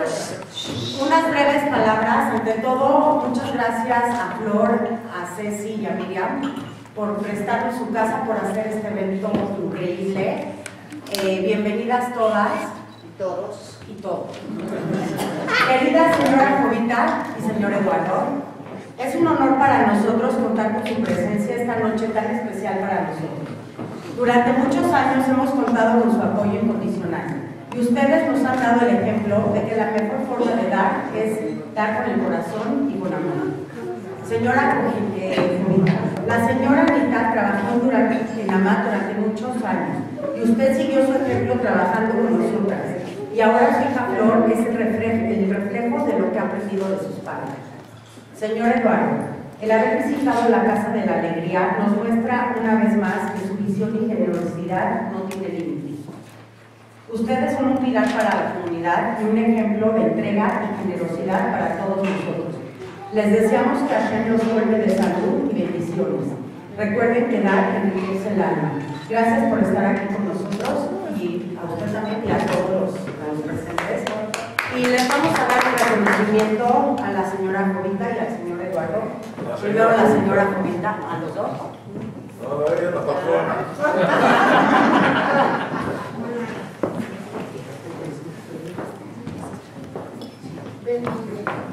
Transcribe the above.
Unas breves palabras. Ante todo, muchas gracias a Flor, a Ceci y a Miriam por prestarnos su casa, por hacer este evento increíble. Eh, bienvenidas todas y todos y todos. Querida señora Jovita y señor Eduardo, es un honor para nosotros contar con su presencia esta noche tan especial para nosotros. Durante muchos años hemos contado con su apoyo incondicional y ustedes nos han dado el ejemplo de que la mejor forma de dar es dar con el corazón y con amor. Señora la señora Anita trabajó durante, en AMAT durante muchos años y usted siguió su ejemplo trabajando con nosotras. Y ahora su hija Flor es el reflejo de lo que ha aprendido de sus padres. Señor Eduardo, el haber visitado la Casa de la Alegría nos muestra una vez más que su visión y generosidad no tiene límites. Ustedes son un pilar para la comunidad y un ejemplo de entrega y generosidad para todos nosotros. Les deseamos que Hashem los vuelve de salud y bendiciones. Recuerden que dar enriquece el alma. Gracias por estar aquí con nosotros y a ustedes también y a todos los, presentes. Y les vamos a dar un reconocimiento a la señora Jovita y al señor Eduardo. Primero la señora Jovita, a los dos. Bernardo.